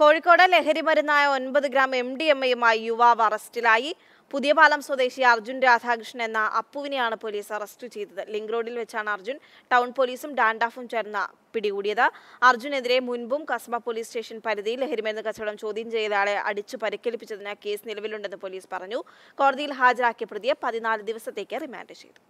കോഴിക്കോട് ലഹരിമരുന്നായ ഒൻപത് gram M D M എയുമായി യുവാവ് അറസ്റ്റിലായി. പുതിയപാലം സ്വദേശി അർജുൻ രാധാകൃഷ്ണൻ എന്ന അപ്പുവിനെയാണ് പോലീസ് അറസ്റ്റ് ചെയ്തത്. ലിങ്ക് റോഡിൽ വെച്ചാണ് അർജുൻ ടൗൺ പോലീസും ഡാൻഡാഫും ചേർന്ന് പിടികൂടിയത്. അർജുനെതിരെ മുൻപും കസ്ബ പോലീസ് സ്റ്റേഷൻ പരിധിയിൽ ലഹരിമരുന്ന് കച്ചവടം ചോദ്യം ചെയ്തയാളെ അടിച്ചു പരിക്കേൽപ്പിച്ചതിന് കേസ് നിലവിലുണ്ടെന്ന് പോലീസ് പറഞ്ഞു. കോടതിയിൽ ഹാജരാക്കിയ പ്രതിയെ പതിനാല് ദിവസത്തേക്ക് റിമാൻഡ് ചെയ്തു.